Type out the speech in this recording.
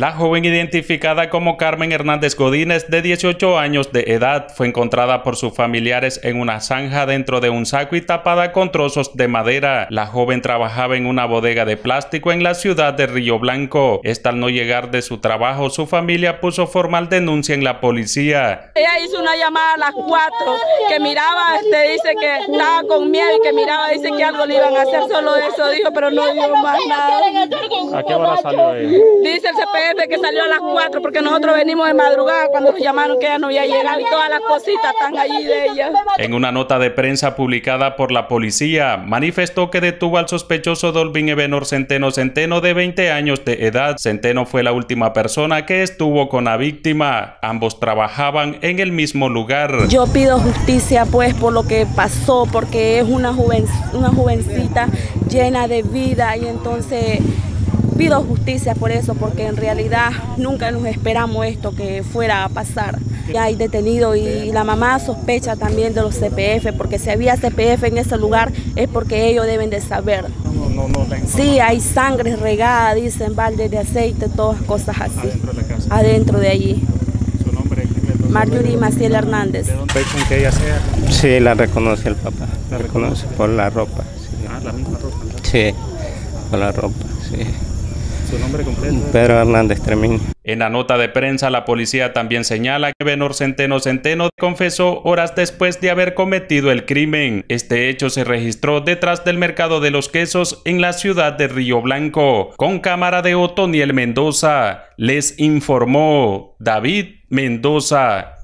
La joven identificada como Carmen Hernández Godínez, de 18 años de edad, fue encontrada por sus familiares en una zanja dentro de un saco y tapada con trozos de madera. La joven trabajaba en una bodega de plástico en la ciudad de Río Blanco. Esta al no llegar de su trabajo, su familia puso formal denuncia en la policía. Ella hizo una llamada a las 4 que miraba, este, dice que estaba con miedo y que miraba, dice que algo le iban a hacer, solo eso dijo, pero no dijo más nada. ¿A qué hora salió ella? Dice el CPF que salió a las 4 porque nosotros venimos de madrugada cuando nos llamaron que ella no había llegado y todas las cositas están allí de ella. En una nota de prensa publicada por la policía, manifestó que detuvo al sospechoso Dolvin Ebenor Centeno Centeno de 20 años de edad. Centeno fue la última persona que estuvo con la víctima. Ambos trabajaban en el mismo lugar. Yo pido justicia pues por lo que pasó, porque es una, joven, una jovencita llena de vida y entonces pido justicia por eso, porque en realidad nunca nos esperamos esto que fuera a pasar. Ya hay detenido y la mamá sospecha también de los CPF, porque si había CPF en ese lugar es porque ellos deben de saber. No, no, no, Sí, hay sangre regada, dicen, baldes de aceite, todas cosas así. Adentro de la casa. Adentro de allí. ¿Su nombre? Marjorie Maciel Hernández. ¿De dónde con que ella sea? Sí, la reconoce el papá. La reconoce por la ropa. Sí, Ah, la misma ropa. sí por la ropa. Sí. ¿Su nombre completo? Pedro Hernández Treviño. En la nota de prensa, la policía también señala que Benor Centeno Centeno confesó horas después de haber cometido el crimen. Este hecho se registró detrás del mercado de los quesos en la ciudad de Río Blanco. Con cámara de Otoniel Mendoza, les informó David Mendoza.